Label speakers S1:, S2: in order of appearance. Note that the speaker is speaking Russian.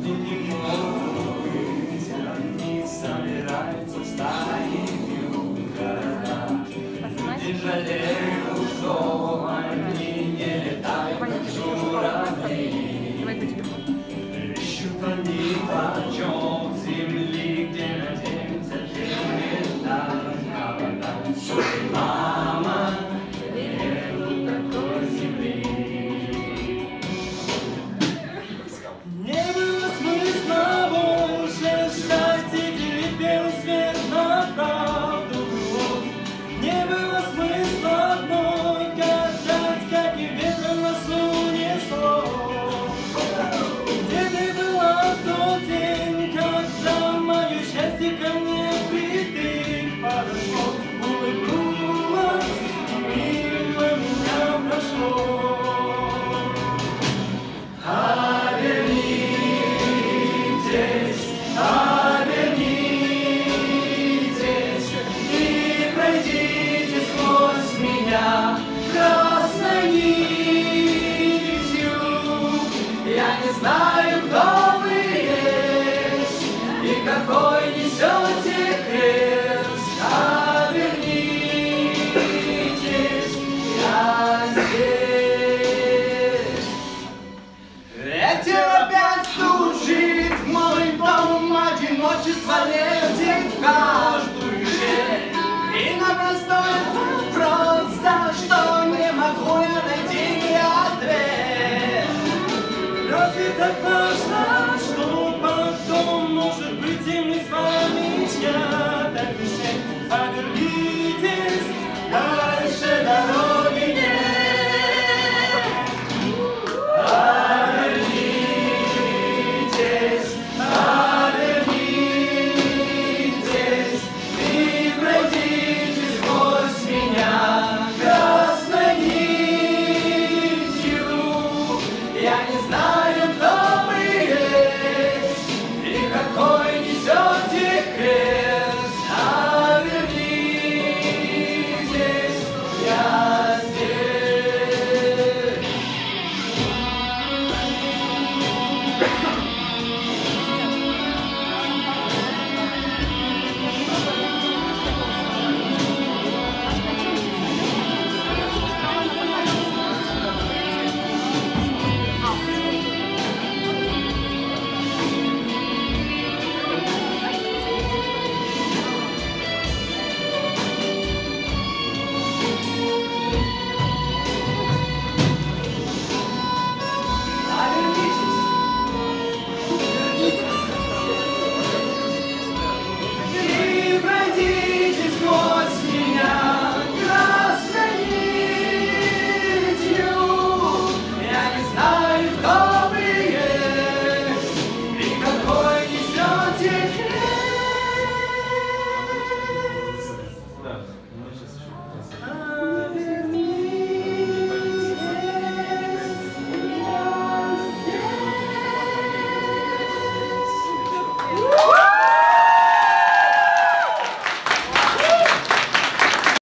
S1: люди не могут быть, они собираются в стаи и угорода. Люди жалеют. Я не знаю, кто вы есть и какой I do.